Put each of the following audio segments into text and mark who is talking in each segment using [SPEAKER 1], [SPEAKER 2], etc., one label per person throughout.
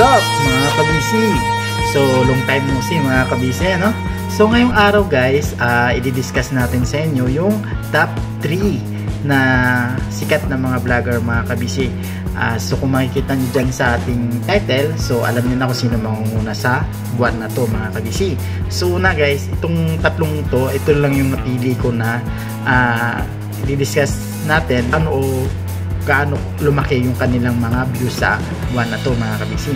[SPEAKER 1] What's up mga kabisi? So, long time no see mga kabisi, no? So, ngayong araw guys, uh, i-discuss natin sa inyo yung top 3 na sikat na mga vlogger mga kabisi. Uh, so, kung makikita nyo dyan sa ating title, so alam niyo na kung sino mangunguna sa buwan na to mga kabisi. So, una guys, itong tatlong to, ito lang yung napili ko na uh, i-discuss natin ano o gaano lumaki yung kanilang mga views sa buwan na to mga kabisi.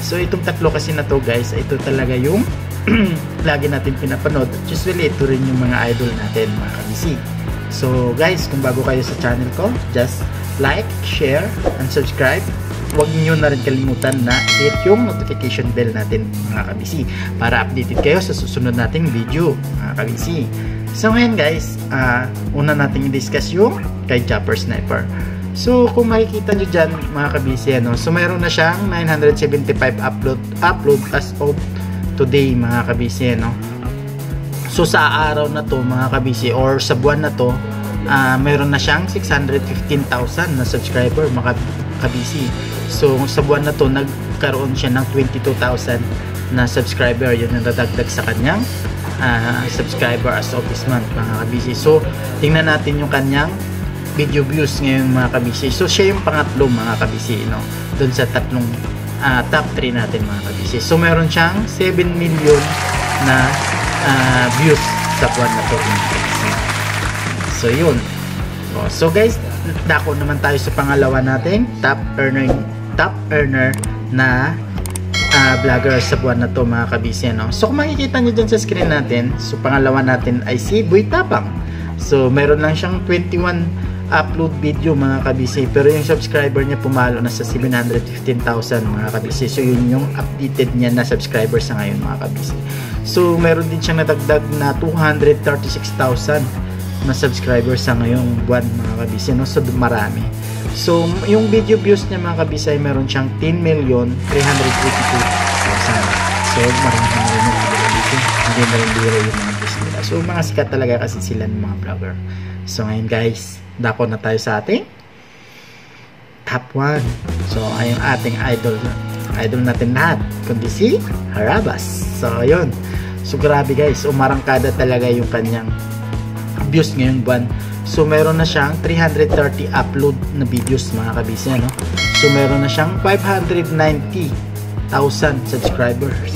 [SPEAKER 1] So itong tatlo kasi na to guys, ito talaga yung lagi natin pinapanood. Usually ito rin yung mga idol natin mga kabisi. So guys, kung bago kayo sa channel ko, just like, share, and subscribe. Huwag niyo na rin kalimutan na hit yung notification bell natin mga kabisi para updated kayo sa susunod nating video mga kabisi. So ngayon guys, uh, una nating i-discuss yung kay Chopper Sniper. So, kung makikita nyo dyan, mga kabisi, ano, so mayroon na siyang 975 upload, upload as of today, mga kabisi, ano. So, sa araw na to, mga kabisi, or sa buwan na to, uh, mayroon na siyang 615,000 na subscriber, mga kabisi. So, sa buwan na to, nagkaroon siya ng 22,000 na subscriber. Yun ang nadagdag sa kanyang uh, subscriber as of this month, mga kabisi. So, tingnan natin yung kanyang video views ngayon mga kabisi. So siya yung pangatlo mga kabisi no. Doon sa tatlong uh, top 3 natin mga kabisi. So meron siyang 7 million na uh, views sa buwan na to. So yun. Oh, so guys, dako naman tayo sa pangalawa natin, top earner top earner na uh, vlogger sa buwan na to mga kabisi no. So kung makikita niyo dyan sa screen natin, so pangalawa natin ay si Boy Tapang. So meron lang siyang 21 upload video mga kabisi. Pero yung subscriber niya pumalo na sa 715,000 mga kabisi. So yun yung updated niya na subscriber sa ngayon mga kabisi. So meron din siyang nadagdag na 236,000 na subscriber sa ngayong buwan mga kabisi no? so marami. So yung video views niya mga kabisi ay meron siyang 10 million 382,000 so marami na rin mga kabisi hindi na rin yung mga so mga sikat talaga kasi sila ng mga vlogger. So ngayon guys dako na tayo sa ating top 1 so ay yung ating idol idol natin lahat kundi si Harabas. So ayun. So grabe guys umarangkada talaga yung kanyang views ngayong buwan. So meron na siyang 330 upload na videos mga kabisi ano? So meron na siyang 590,000 subscribers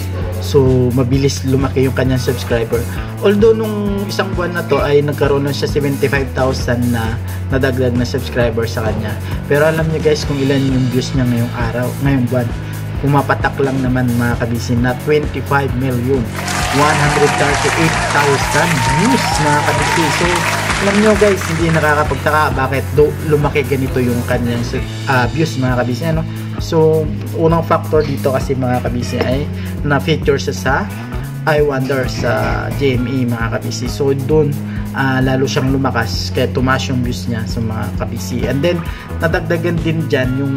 [SPEAKER 1] So, mabilis lumaki yung kanyang subscriber. Although, nung isang buwan na to ay nagkaroon na siya 75,000 na nadagdag na subscriber sa kanya. Pero alam niyo guys kung ilan yung views niya ngayong araw, ngayong buwan. Pumapatak lang naman mga kabisin na 25 million 138,000 views mga kabisi. So, alam nyo guys, hindi nakakapagtaka bakit do lumaki ganito yung kanyang uh, views mga kabisi. Ano? So, unang factor dito kasi mga kabisi ay na-feature siya sa I Wonder sa GME mga kabisi. So, doon uh, lalo siyang lumakas kaya tumaas yung views niya sa mga kabisi. And then, nadagdagan din dyan yung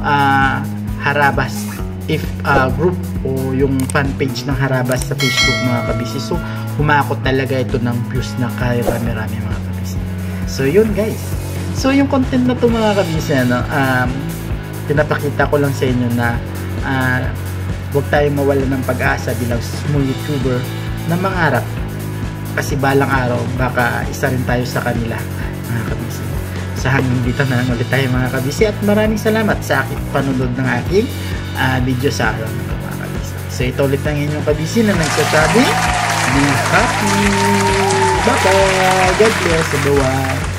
[SPEAKER 1] uh, Harabas if uh, group o yung fan page ng Harabas sa Facebook mga kabisi. So, humakot talaga ito ng views na kaya rami-rami mga kabisi. So, yun guys. So, yung content na to mga kabisi, ano, um, pinapakita ko lang sa inyo na uh, huwag tayong mawala ng pag-asa bilang small YouTuber na mangarap. Kasi balang araw baka isa rin tayo sa kanila mga kabisi. Sa hanggang dito na lang ulit tayo mga kabisi. At maraming salamat sa aking panunod ng aking uh, video sa araw mga kabisi. So ito ulit ang inyong kabisi na nagsasabi be happy! Bye bye God bless everyone